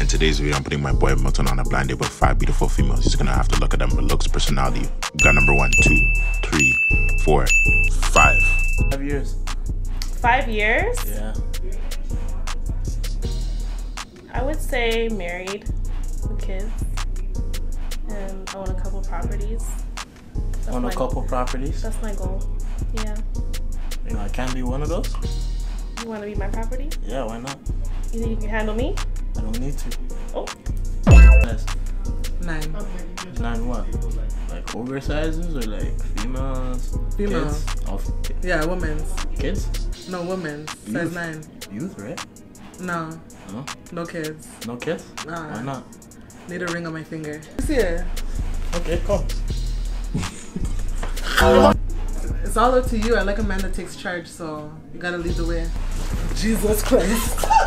In today's video, I'm putting my boy Milton on a blind date with five beautiful females. He's gonna have to look at them with looks, personality. Got number one, two, three, four, five. Five years. Five years? Yeah. I would say married with kids and I own a couple properties. That's Own a my- couple properties. That's my goal. Yeah. You know, I can be one of those. You want to be my property? Yeah, why not? You think you can handle me? I don't need to. Oh. Yes. Nine. Nine what? Like ogre sizes or like females? Female. Kids? Of Yeah, women's. kids? No, women's. Size Youth. nine. Youth, right? No, No? no kids. No kids? Nah. Why not? Need a ring on my finger. See it. Okay, come. It's all up to you. I like a man that takes charge, so you gotta lead the way. Jesus Christ.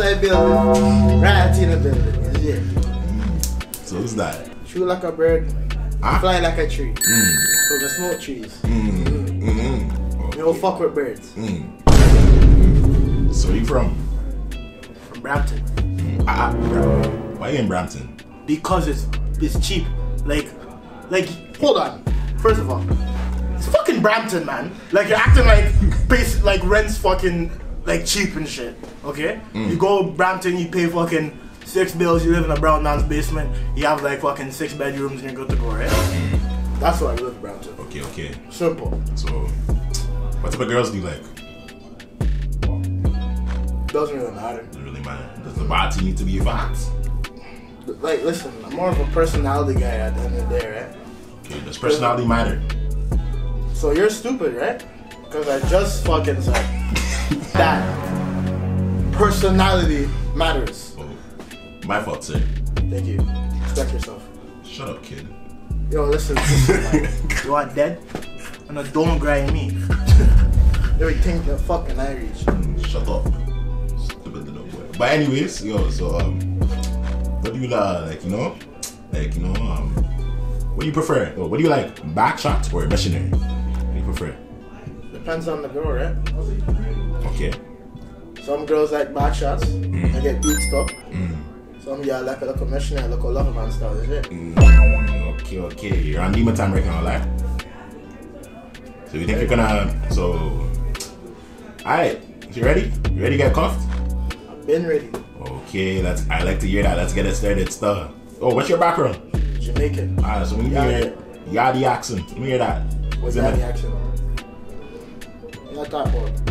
know, general side building. Right in the building. Yeah. So who's that? Shoot like a bird, Huh? fly like a tree. Mm, So the smoke trees. mm, mm, You don't fuck with birds. mm. So you from? From Brampton. Ah, ah, Bra- why you in Brampton? Because it's it's cheap. Like, like, hold on. First of all, it's fucking Brampton, man. Like you're acting like base like rent's fucking like cheap and shit. Okay? You go Brampton, you pay fucking six bills, you live in a brown man's basement, you have like fucking six bedrooms and you're good to go, right? That's why I live in Brampton. Okay, okay. Simple. So, what type of girls do you like? Doesn't really matter. Doesn't really matter. Does the body need to be fat? Like, listen, I'm more of a personality guy at the end of the day, right? Okay, does personality matter? So you're stupid, right? Because I just fucking said that personality matters. Oh, my fault, sir. Thank you. Respect yourself. Shut up, kid. Yo, listen, listen man. you are dead, and uh, don't grind me. Everything the fucking I reach. Mm, Shut up. Stupid little boy. But anyways, yo, so um, what do you uh, like? You know, like you know, um, what do you prefer? What do you like? Back shots or missionary? What do you prefer? Depends on the girl, right? Okay. Some girls like back shots. They get beat up. Mm. Some y'all like a little missionary, like a lover man style, is it? Mm, okay, okay. You're on demon time right now, like. So you think you're gonna? So, alright. You ready? You ready to get cuffed? I've been ready. Okay, let's. I like to hear that. Let's get it started. Stuff. Oh, what's your background? Jamaican. Alright, so me Yeah, hear Yadi accent. Let me hear that. What's Is it that like- reaction? Not that boy.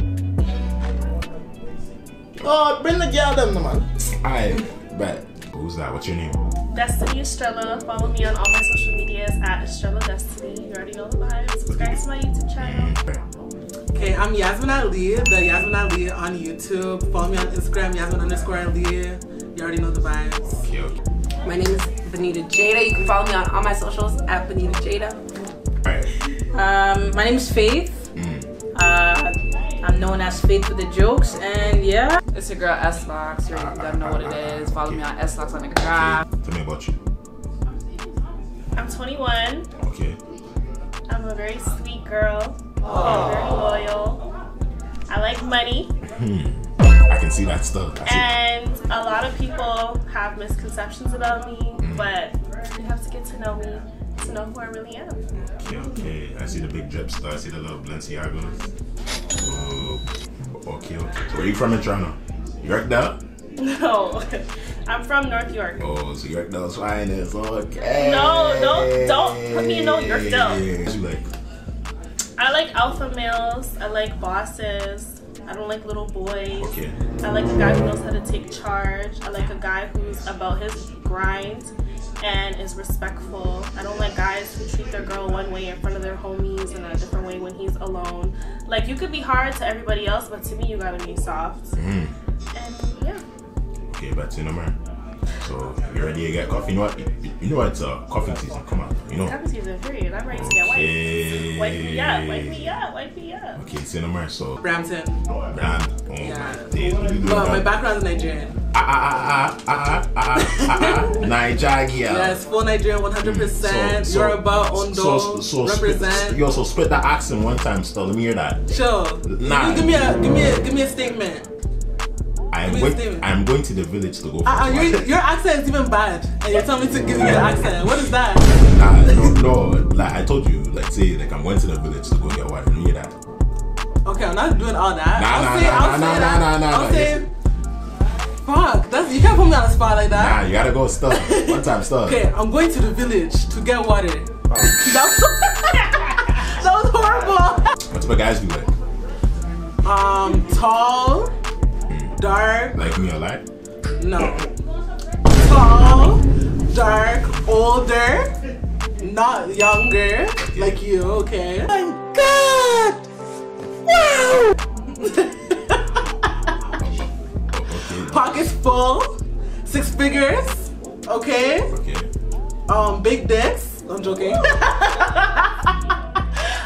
Oh, bring the girl them, man. Alright, bet. Who's that? What's your name? Destiny Estrella. Follow me on all my social medias at Estrella Destiny. You already know the vibes. Subscribe to my YouTube channel. Okay, I'm Yasmin Ali, the Yasmin Ali on YouTube. Follow me on Instagram, Yasmin underscore Ali. You already know the vibes. Okay, okay. My name is Benita Jada. You can follow me on all my socials at Benita Jada. Alright. Um, my name is Faith. Mm. Uh, I'm known as Faith with the jokes, and yeah. It's your girl S Locks. You already gotta know what it is. Follow me on S Locks on the drive. Tell me about you. I'm 21. Okay. I'm a very sweet girl. I'm very loyal. I like money. Hmm. I can see that stuff. I see. And a lot of people have misconceptions about me, hmm. but you have to get to know me to know who I really am. Okay, okay. I see the big drip star. I see the little Balenciagos. Oh, okay, okay. So where are you from in Toronto? Yorkdale? No, I'm from North York. Oh, so Yorkdale's fine is okay. No, don't- don't put me in no Yorkdale. You like? I like alpha males. I like bosses. I don't like little boys. Okay. I like a guy who knows how to take charge. I like a guy who's about his grind. and is respectful. I don't like guys who treat their girl one way in front of their homies and a different way when he's alone. Like you could be hard to everybody else, but to me you gotta be soft. Mm. And yeah. Okay, back to number. So you ready to get coffee? You know what? You, you know what? It's uh, coffee season. Come on, you know. Happy season, period. I'm ready to get Okay. white. Wipe me up, wipe me up, wipe me up. Okay, say number. So Brampton. brand. Oh Yeah. my days. What you doing? But my man? background's Nigerian. Ah ah ah ah ah ah ah ah. Nigeria. Yes, full Nigerian, 100%. So- so- Yoruba, Ondo, so, so represent. Spit, yo, so spit that accent one time. Still, let me hear that. Sure. Nah. Give me a give me a give me a statement. I'm Please going. I'm going to the village to go. Uh, uh, your, your accent is even bad, and you're telling me to give you an accent. What is that? Nah, no, no. Like I told you, like say, like I'm going to the village to go get water. Let me hear that. Okay, I'm not doing all that. Nah, I'll nah, say, nah, I'll nah, say nah, that. nah, nah, I'll nah, say. Fuck, that's you can't put me on the spot like that. Nah, you gotta go stuff. One time stuff. Okay, I'm going to the village to get water. That was, that was horrible. What's what guys do like? Um, tall, dark, Like me a lot? no. Tall, dark, older, not younger, like you, okay? Oh my god! Okay. Pockets full, six figures, okay? Okay. Um, big dicks. I'm joking.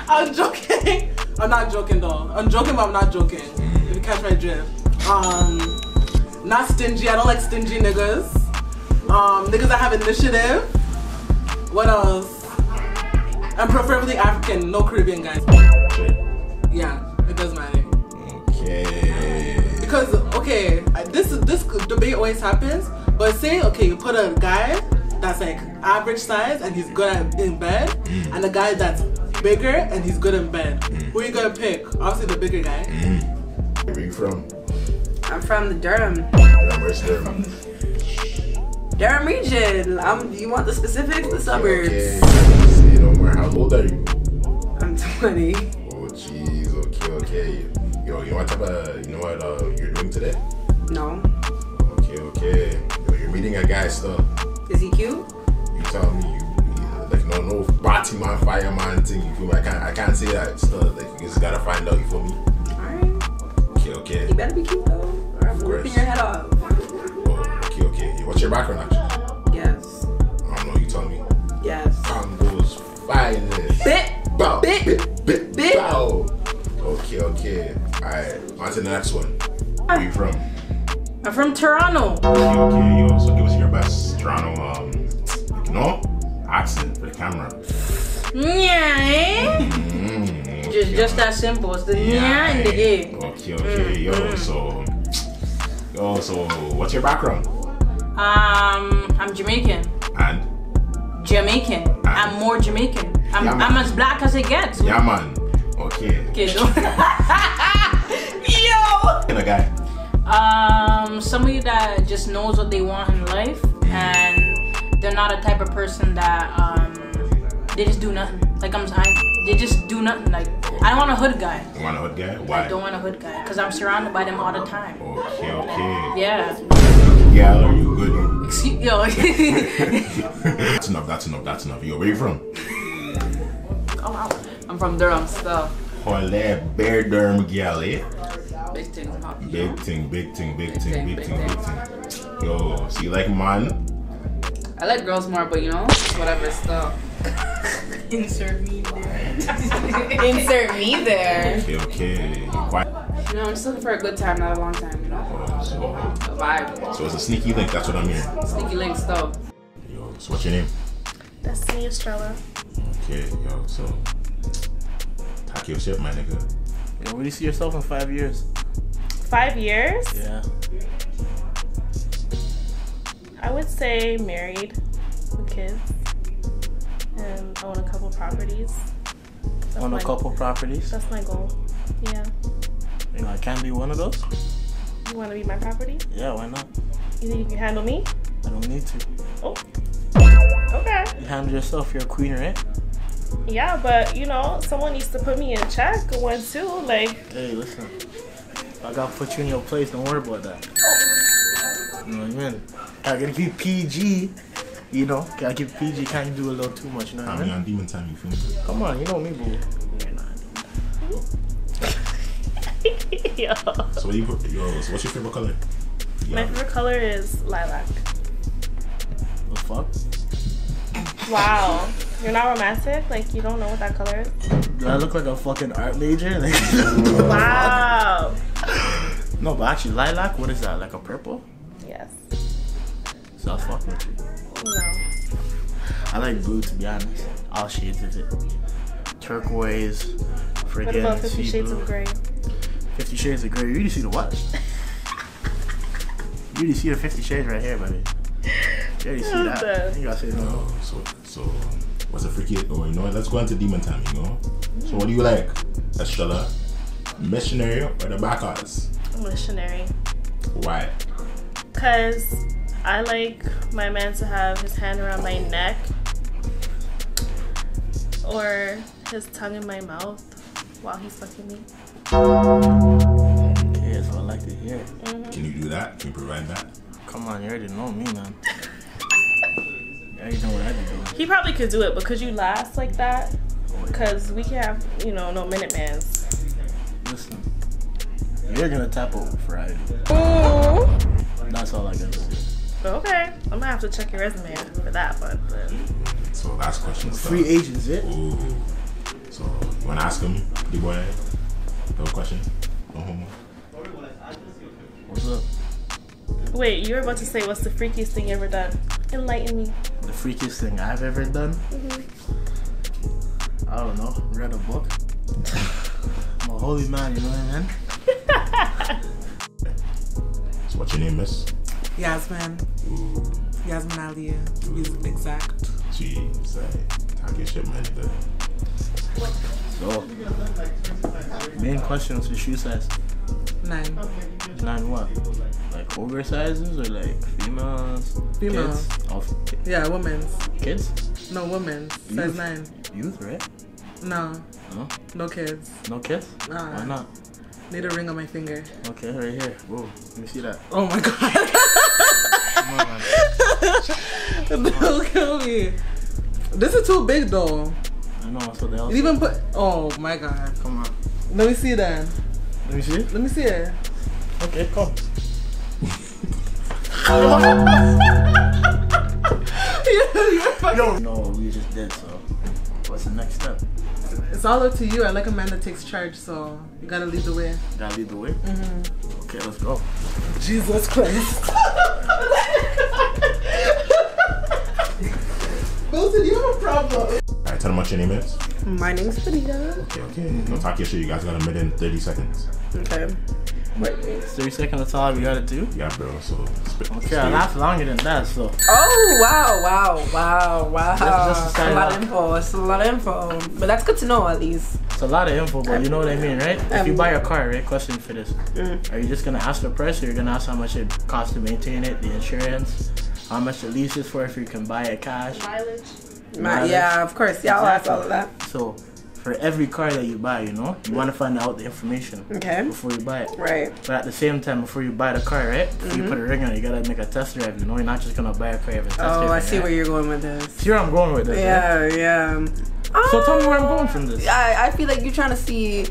I'm joking. I'm not joking though. I'm joking, but I'm not joking. If you catch my drift. Um, not stingy. I don't like stingy niggas. Um, niggas that have initiative. What else? I'm preferably African, no Caribbean guys. Yeah, it does matter. Okay. Because okay, this this debate always happens. But say okay, you put a guy that's like average size and he's good at in bed, and a guy that's bigger and he's good in bed. Who are you gonna pick? Obviously the bigger guy. Where you from? I'm from the Durham, there? Durham region. I'm, you want the specifics? The suburbs. Okay. Say no more. How old are you? I'm 20. Oh jeez. Okay. Okay. Yo, you know what type of, you know what uh, you're doing today? No. Okay. Okay. Yo, you're meeting a guy still. Is he cute? You tell me you, you like no no party man fireman thing. You feel me? I can't I can't say that still. Like you just gotta find out. You feel me? Okay. You better be cute though. Or I'm ripping your head off. Oh, okay. Okay. What's your background actually? Yes. I don't know. You tell me. Yes. Congo's finest. Bit. Bow, Bit. bit, bit, Bit. bow. Okay, okay. Alright, on to the next one. Where are you from? I'm from Toronto. Okay, okay, yo. So give us your best Toronto, um, you know, accent for the camera. Yeah. Mm, Just, just that simple. It's the yeah and. Okay, okay, yo. So, yo. So, what's your background? Um, I'm Jamaican. And Jamaican. I'm more Jamaican. I'm, Yeah. I'm as black as it gets. yeah, man. Okay. Okay, don't. Yo. And a guy. Um, somebody that just knows what they want in life, and they're not a type of person that um, they just do nothing. Like I'm, I, they just do nothing. Like I don't want a hood guy. You want a hood guy? Why? I don't want a hood guy because I'm surrounded by them all the time. Okay, okay. Yeah. Yeah, are you good? Excuse- Yo. That's enough. That's enough. That's enough. Yo, where you from? Oh wow. I'm from Durham still. Holy bear derm gal, eh? Big happen. Big thing, big thing, big thing, big thing, big thing. Yo, so you like man? I like girls more, but you know, whatever still. Insert me there. Insert me there. Okay, okay. You. You know, I'm just looking for a good time, not a long time, you know? Oh, so, A vibe. so it's a sneaky link. That's what I'm hearing. Sneaky link stuff. Yo, so what's your name? Destiny Estrella. Okay, yo, so talk your shit, my nigga. Yo, where do you see yourself in five years? Five years? Yeah. I would say married with kids and own a couple properties. That's Own a my- couple properties. That's my goal. Yeah. You know, I can be one of those. You want to be my property? Yeah, why not? You think you can handle me? I don't need to. Oh. Okay. You handle yourself. You're a queen, right? Yeah, but you know, someone needs to put me in check one too. Like, Hey, listen. I gotta put you in your place, don't worry about that. Oh. You know what I mean? I gotta keep PG. You know, gotta keep PG. Can't do a little too much. You know I I mean, mean? on demon time, you feel me? Come on, you know me, boo. Yo. So what you put? Yo, so what's your favorite color? My favorite color is lilac. The fuck? Wow. You're not romantic? Like, you don't know what that color is? Do I look like a fucking art major? Like, Wow. no, but actually, lilac. What is that? Like a purple? Yes. So I'll fuck with you. No. I like blue to be honest. All shades of it. Turquoise, What about Fifty sea Shades blue. of Grey? Fifty Shades of Grey. You really see the what? you really see the Fifty Shades right here, baby. You already see I'm that. You gotta say no. Oh, so so what's a freaky? Oh, you know what? Let's go into demon time. You know. So what do you like, Estrella? Missionary or the back shots? Missionary. Why? Because I like my man to have his hand around my neck or his tongue in my mouth while he's fucking me. Yeah, that's what I like to hear. Mm-hmm. Can you do that? Can you provide that? Come on, you already know me, man. you already know what I be doing. He probably could do it, but could you last like that? Oh, because we can have, you know, no minute mans. Listen, you're gonna tap over Friday. Ooh. Mm-hmm. That's all I gotta say. Okay. I'm gonna have to check your resume for that one. But So last question. Free agents, it. Ooh. So you wanna ask him, the boy? No question. No homo. What's up? wait, you were about to say what's the freakiest thing you ever done? Enlighten me. The freakiest thing I've ever done? Mhm. I don't know. Read a book. I'm a holy man, you know what I mean? So what's your name, Miss? Yasmin. Yasmin Ali. Use exact. Jeez, like, talk your shit, man. nigga. So, main question was the shoe size. Nine. Nine what? Like oversizes or like females? Females. Kids? Oh, Yeah, women's. kids? No, women's. Size nine. Youth, right? No, No? no kids. No kids? Nah. Why not? Need a ring on my finger. Okay, right here. Whoa, let me see that. Oh my god. Kill me. This is too big though. I know, so they also. Even put. Oh my god. Come on. Let me see then. Let me see. Let me see it. Okay, come. Yo, No, we just did, so. What's the next step? It's all up to you. I like a man that takes charge, so you gotta lead the way. Gotta lead the way? Mm-hmm. Okay, let's go. Jesus Christ. Wilson, you have a problem. Alright, tell them what your name is. My name's Benita. Okay, okay. No talk your shit. You guys got a minute and 30 seconds. Okay. Wait, wait. 30 seconds, that's all we gotta do? Yeah, bro. So, spit. Okay, I laughed longer than that, so. Oh wow, wow, wow, wow! Just- just to a lot of info. It's a lot of info, but that's good to know at least. It's a lot of info, but you know what I mean, right? If you Um, buy a car, right? Question for this: Are you just gonna ask the price, or you're gonna ask how much it costs to maintain it, the insurance, how much the lease is for, if you can buy it cash? Mileage. Mileage. yeah, of course. Yeah, I'll ask all of that. So, for every car that you buy, you know, you want to find out the information Okay. before you buy it. Right. But at the same time, before you buy the car, right? Before Mm-hmm. you put a ring on it, you gotta make a test drive. You know, you're not just gonna buy a car and test drive. Oh, I see right? where you're going with this. See where I'm going with this? right? Yeah, yeah. So tell me where I'm going from this. I, I feel like you're trying to see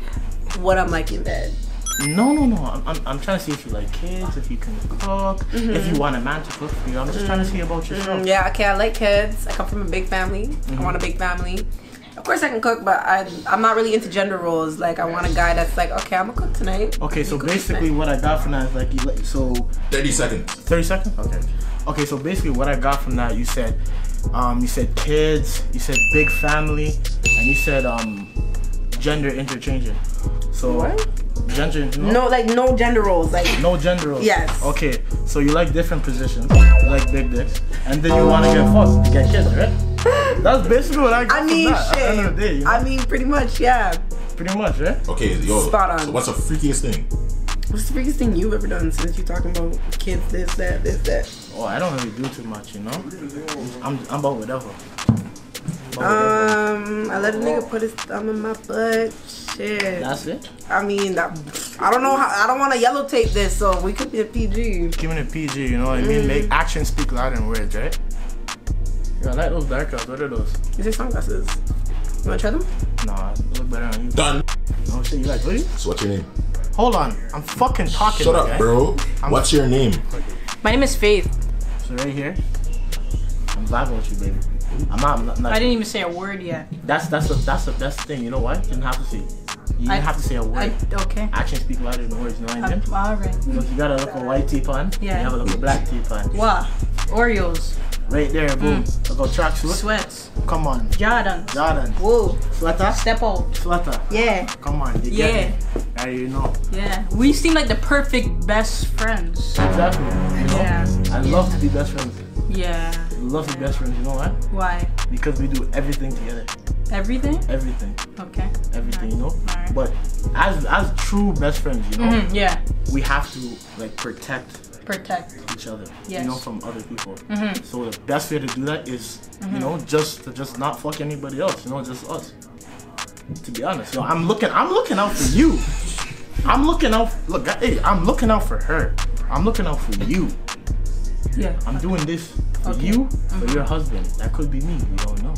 what I'm like in bed. No, no, no. I'm, I'm, I'm trying to see if you like kids, if you can cook, if you want a man to cook for you. I'm just trying to see about yourself. Mm, Yeah, okay, I like kids. I come from a big family. Mm-hmm. I want a big family. Of course, I can cook, but I, I'm not really into gender roles. Like, I want a guy that's like, okay, I'm gonna cook tonight. Okay, so basically tonight. what I got from that is like, you like so 30 seconds. 30 seconds? Okay. Okay, so basically what I got from that, you said, um, you said kids, you said big family, and you said um, gender interchanging. So What? Gender no, No, like no gender roles. Like, no gender roles. Yes. Okay, so you like different positions, you like big dicks, and then you want to get fucked to get kids, right? That's basically what I got I from mean, that. At the end of the day, shit. you know? I mean, pretty much, yeah. pretty much, right? Okay, yo. Spot on. So what's the freakiest thing? What's the freakiest thing you've ever done since you talking about kids, this, that, this, that? Oh, I don't really do too much, you know. I'm I'm about whatever. About whatever. Um, I let a nigga put his thumb in my butt. Shit. That's it. I mean, that, I don't know how. I don't want to yellow tape this, so we could be a PG. Keeping it a PG, you know what I mean? Mm. Make actions speak louder than words, right? Yo, I like those dark colors. What are those? These are sunglasses. You wanna try them? Nah, they look better on you. Done. Oh shit, you like hoodie? So what's your name? Hold on, I'm fucking talking. Shut up, guy. bro. What's your name? My name is Faith. So right here, I'm vibing with you, baby. I'm not. I'm not, not I didn't even say a word yet. That's that's the that's the best thing. You know what? You didn't have to say. You didn't I- have to say a word. I, okay. Actions speak louder than words. You know what I mean? I'm, all right. Look, you got a little white tee on. Yeah. You have a little black on. Wow. Oreos, Right there, boom. Mm. Look how track suit. sweats, Come on, Jordan. Jordan. Whoa. Sweater. Step out. Sweater. Yeah. Come on, you Yeah. Now you know. Yeah. We seem like the perfect best friends. Exactly. You know? Yeah. I love to be best friends. Yeah. Love to be best friends. You know why? Why? Because we do everything together. Everything? Everything. Okay. Everything. You know. Alright. But as as true best friends, you know, Mhm, Yeah. we have to like protect Protect. each other. Yes. You know, from other people. Mhm. So the best way to do that is, Mm-hmm. you know, just to just not fuck anybody else. You know, just us. To be honest, yo, I'm looking. I'm looking out for you. I'm looking out. Look, hey, I'm looking out for her. I'm looking out for you. Yeah. I'm doing this for Okay. you, for your husband. That could be me. We don't know.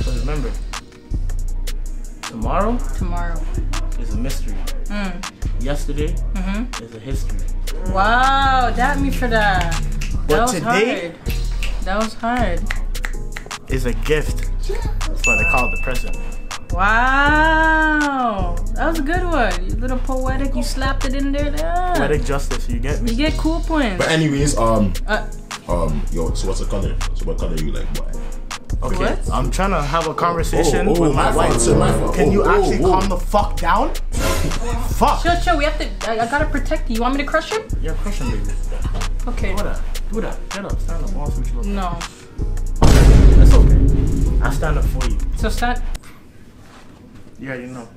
So remember, tomorrow Tomorrow. is a mystery. Mm. Yesterday Mhm. is a history. Wow. That me for that. But that was today- hard. That was hard. Is a gift. That's why they call it the present. Wow. That was a good one. You little poetic. You slapped it in there. Yeah. Poetic justice. You get me? You get cool points. But anyways, um, Uh, um, yo. So what's the color? So what color you like, boy? Okay, What? I'm trying to have a conversation Oh, oh, with my my wife. fault, sir, my fault. Can Oh, you oh, actually oh. calm the fuck down? fuck. chill, chill. We have to. I, I gotta protect you. You want me to crush him? Yeah, crush crushing baby. Okay. Do that. Do that. Get up. Stand up. I want to switch you up. No. That's okay. I stand up for you. So stand. Yeah, you know.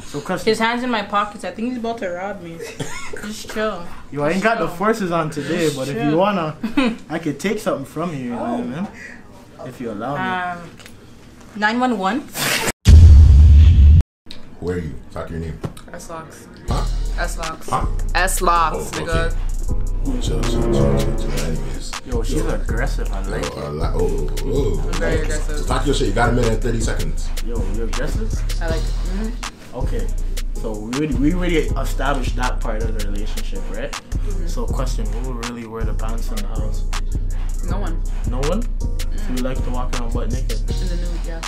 So, cause His hands in my pockets. I think he's about to rob me. Just chill. yo, I ain't got the forces on today, but if you wanna, I could take something from you, you know what I mean? If you allow me. Um. Nine one one. Who are you? Talk your name. S locks. Huh? S locks. Huh? S locks, Oh, nigga. Chill, chill, chill, chill, chill. Anyways. Yo, she's aggressive. I like Yo, it. la- oh, oh, oh. very aggressive. Talk your shit. You got a minute and 30 seconds. Yo, you're aggressive? I like. Mm-hmm. Okay. So we already, we already established that part of the relationship, right? So question, who really wear the pants in the house? No one No one? So you like to walk around butt naked? in the nude, yeah.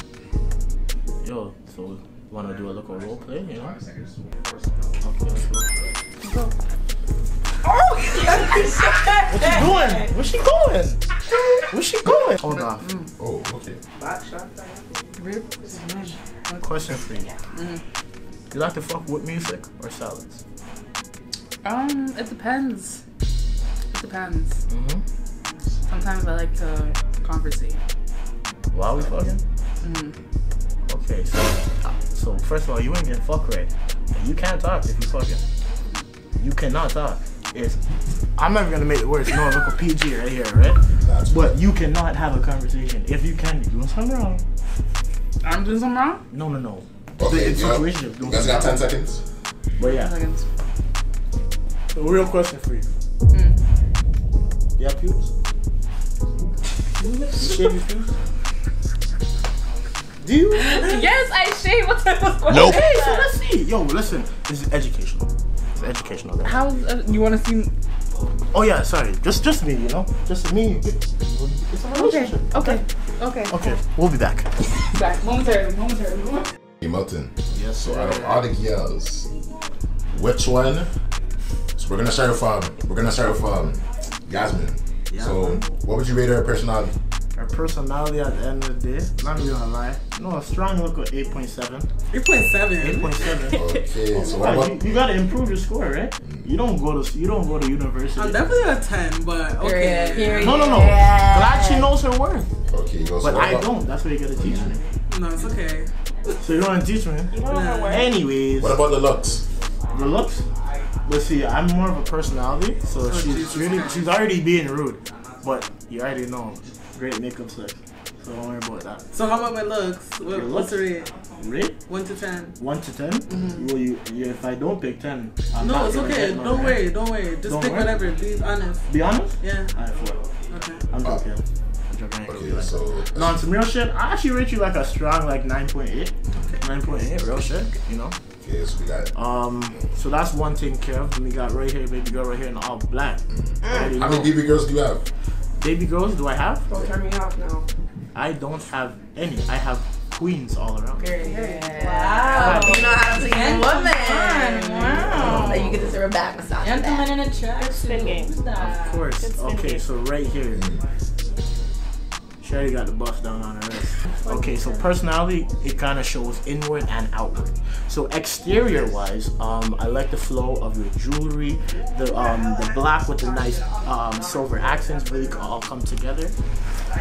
Yo, so wanna do a little role play, you know? Okay, let's go. What you doing? Where's she going? Where's she going? Hold on. Oh, okay. Question for you. You like to fuck with music or salads? Um, it depends. It depends. Mm-hmm. Sometimes I like to conversate. While we fucking? Mm. Okay, so so first of all, you ain't getting fuck right. You can't talk if you fucking. You cannot talk. It's I'm never gonna make it worse. No, look a PG right here, right? That's But you cannot have a conversation if you can. You're doing something wrong. I'm doing something wrong? No, no, no. Okay, It's yeah. situationship, You don't guys got 10 seconds? But yeah, Seconds. a real question for you. Mm. You have pubes? You shave your pubes? Do you? Yes, I shave. What type of question? Nope. Hey, so let's see. Yo, listen. This is educational. It's educational. guys. How uh, you want to see? Oh yeah, sorry. Just just me, you know? Just me. It's a Okay. relationship. Okay. Okay. Okay, we'll be back. Back momentarily. Momentarily. Hey, Milton. Yes, So out of all the girls, which one? So we're gonna start with um, we're gonna start with um, Yasmin. So what would you rate her personality? Her personality at the end of the day, not even gonna lie. No, a strong look at 8.7. 8.7. 8.7. Okay, so what Yeah, about you, you gotta improve your score, right? You don't go to you don't go to university. I'm definitely a 10, but okay. Period. no, no, no. Glad she knows her worth, okay? Yo, so but I about, don't. That's what you gotta teach me. No, it's okay. So you don't wanna teach me. Nah. Anyways, What about the looks? the looks. But see, I'm more of a personality, so Oh, she's Jesus really Christ. she's already being rude. But you already know, great makeup sex. So don't worry about that. So how about my looks? What, Your what's the looks? rate? Rate 1 to 10. one to 10 Well, you, you if I don't pick ten, I'm No, not it's okay. get Don't right. worry. Don't worry. Just Don't pick worry? whatever. Be honest. Be honest. Yeah. Alright, four. Okay. I'm joking. I'm joking. I ain't gonna Okay, like so. No, on some real shit, I actually rate you like a strong like 9.8. 9.8, real shit, you know? okay, so we got Um, so that's one taken care of. Then we got right here, baby girl right here in all black. Already how many baby girls do you have? Baby girls do I have? Don't turn me off now. I don't have any. I have queens all around. Wow. You know how to please a woman. Wow. Like you get to serve a back massage. for that. Gentleman in a track. Spin game. Who's? Of course. Okay, so right here. Sherry got the bust down on her wrist. Okay, so personality, it kind of shows inward and outward. So exterior wise, um, I like the flow of your jewelry, the um, the black with the nice um, silver accents really all come together.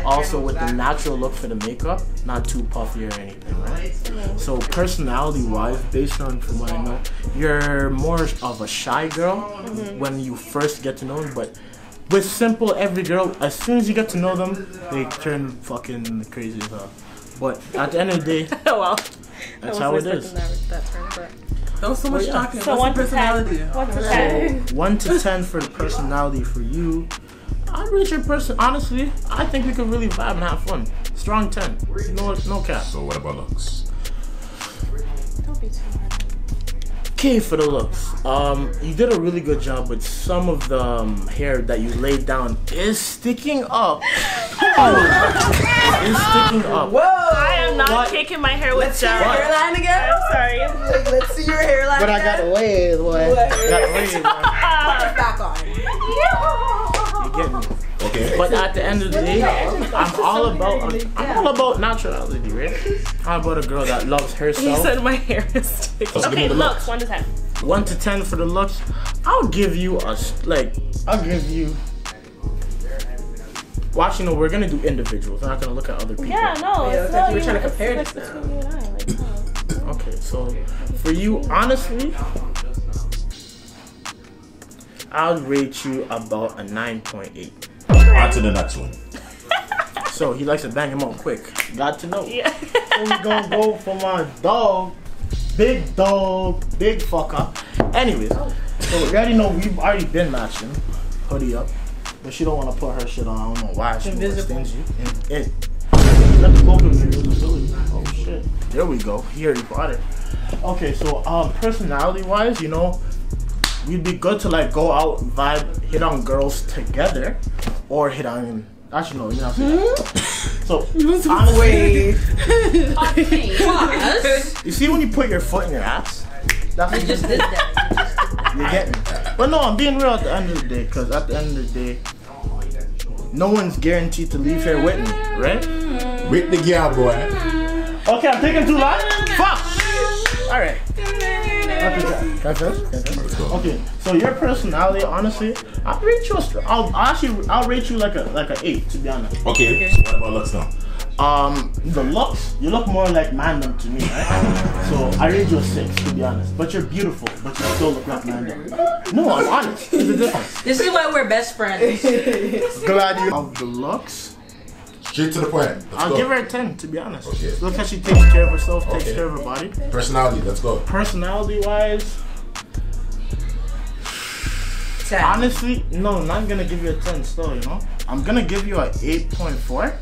Also with the natural look for the makeup, not too puffy or anything, right? So personality wise, based on from what I know, you're more of a shy girl when you first get to know them, but with simple every girl, as soon as you get to know them, they turn fucking crazy as hell. But at the end of the day, well. that's how it is. That, that term, but. That was so much yeah. talking. So What's one the to ten. personality? One to ten. One to ten for the personality for you. I'm rate your person honestly. I think we could really vibe and have fun. Strong ten. No, no cap. So what about looks? Okay, for the looks. Um, you did a really good job with some of the um, hair that you laid down is sticking up. is sticking up. I am not What? kicking my hair with Let's your hairline again. I'm sorry. Like, let's see your hairline But I again. got the waves, boy. Got the waves, boy. Put it back on. You get me? Okay. But at the end of the day, I'm all about I'm all about naturality, right? I'm about a girl that loves He herself. said my hair is sticking. Okay, the looks. One to ten. One to ten for the looks. I'll give you a like. I'll give you. Watch, you know, we're gonna do individuals. We're not gonna look at other people. Yeah, no. Yeah, it's it's like not you were you, trying to compare it's this between you and I. Like, no. Okay, so for you, honestly, I'll rate you about a 9.8. On to the next one. So he likes to bang him up quick. Got to know. Yeah. So we gonna go for my dog, big dog, big fucker. Anyways, so we already know we've already been matching. Hoodie up, but she don't want to put her shit on. I don't know why. She was Invisible. stingy. And, and let the cloak of invisibility. Oh shit. There we go. He already bought it. Okay, so um, personality wise, you know, we'd be good to like go out, vibe, hit on girls together, or hit on. Him. Actually, no, you're not saying that. So, honestly, you see when you put your foot in your ass? That's what you Just did that. you're getting. But no, I'm being real at the end of the day, because at the end of the day, no one's guaranteed to leave here with me, right? With the girl, boy. Okay, I'm taking too long. Fuck. All right. Okay, can I finish? Can I finish? Let's go. Okay, so your personality, honestly, I'll rate you. A, str- I'll I'll actually I'll rate you like a like a eight, to be honest. Okay. So what about looks now? Um, the looks, you look more like Mandem to me, right? So I rate you a six, to be honest. But you're beautiful, but you still look like Mandem. No, I'm honest. There's a difference. This is why we're best friends. Glad you of the looks. Straight to the point. Let's I'll go. give her a ten, to be honest. Okay. Look how she takes care of herself, takes care of her body. Personality. Let's go. Personality wise, Ten. honestly, no, I'm not gonna give you a ten. Still, you know, I'm gonna give you a eight point four.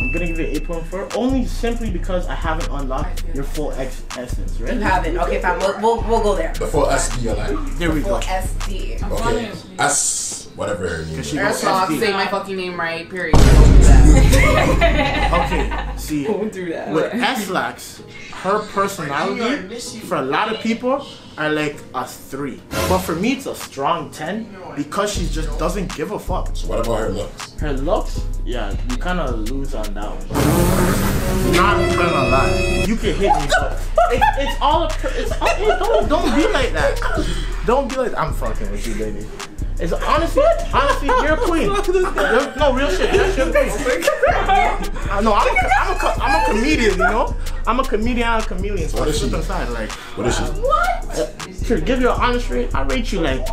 I'm gonna give you an 8.4 only simply because I haven't unlocked your full ex- essence, right? You haven't. Okay, fine. We'll, we'll, we'll go there. The full SB line. There we go. Full SD. Okay. S. Whatever her name is. She Air goes say my fucking name right, period. Don't do that. Okay, see, do that. with S-Lax, her personality for a lot of people are like a three, but for me it's a strong ten because she just doesn't give a fuck. So what about her looks? Her looks, yeah, you kind of lose on that one. Not gonna lie, you can hit me, but it, it's all a, it's all, hey, don't don't be like that. Don't be like I'm fucking with you, baby. It's honestly, honestly, you're a queen. You're- no, real shit. That's your queen. I know. I'm a, I'm a, co- I'm a comedian. You know, I'm a comedian. I'm a chameleon. So What I is slip she? inside. Like, What is she? Uh, to give you an honest rate, I rate you like,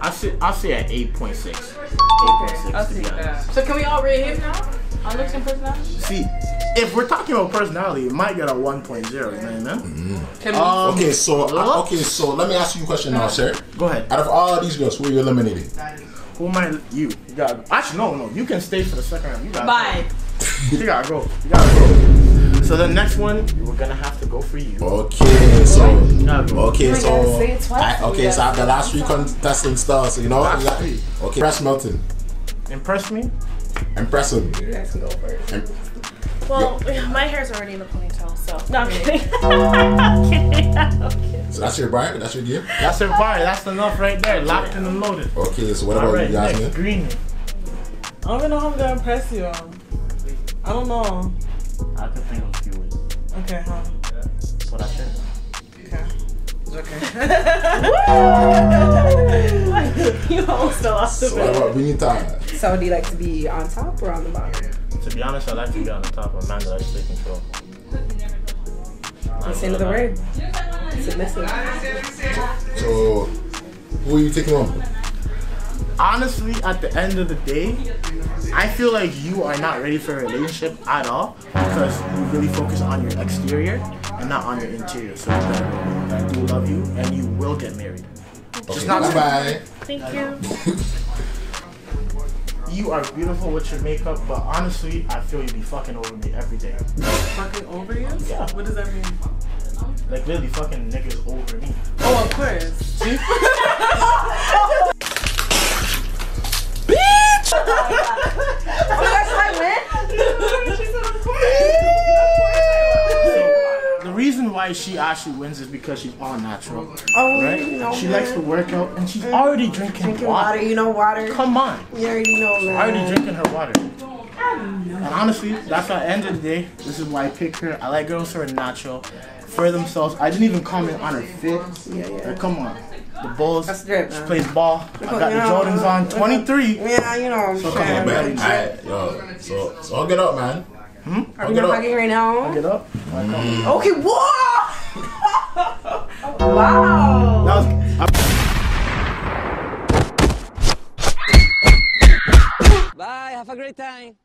I say, I say at eight point six. Eight point six. to be honest. So can we all rate him now? On looks and personality? See, if we're talking about personality, it might get a 1.0. You know what I mean? Can? Um, Okay, so uh, okay, so let me ask you a question now, sir. Go ahead. Out of all these girls, who are you eliminating? Who am I? You. You gotta. Actually, no, no. You can stay for the second round. You gotta. Bye. Go. You gotta go. You gotta go. So the next one, we're gonna have to go for you. Okay, so go. okay, so say it twice. I, okay, so I have the last three contestants stars. So you know, you got- okay, Press Milton, Impress me. impress him. You guys can go first. Im- Well, my hair's already in the ponytail, so. No, I'm kidding. I'm kidding. I'm kidding. So that's your bribe. That's your deal. That's your fire. That's enough right there. Locked in and loaded. Okay, so what about right, you, next, Yasmin? green. I don't even know how I'm gonna impress you. Um. I don't know. I can think of a few ways. Okay, huh? But I think. Okay. It's okay. you almost fell off the So what bed. about Benita? So do you like to be on top or on the bottom? To be honest, I like to be on the top. Amanda likes to take control. Let's into the word. Submissive. So who are you taking on? Honestly, at the end of the day, I feel like you are not ready for a relationship at all because you really focus on your exterior and not on your interior. So you better know that I do love you and you will get married. Okay, not- bye bye. Thank you. You are beautiful with your makeup, but honestly, I feel you be fucking over me every day. Fucking over you? Yeah. What does that mean? Like really fucking niggas over me. Oh, of course. why she actually wins is because she's all natural. Oh, Right? you know, she man. likes to work out and she's already drinking, Drinking water. water, you know water. Come on. You already know, man. already drinking her water. And honestly, that's at the end of the day, this is why I pick her. I like girls who are natural for themselves. I didn't even comment on her fit. Yeah, yeah. Like, come on. The Bulls. That's drip, She plays ball. I got the Yeah. Jordans on. 23. Yeah, you know what I'm come saying. on, man. Alright, yo. So so hug get up, man. Hmm? Are Hug we it not up. right now? Get up. Okay, whoa! Wow! That was. Bye, have a great time.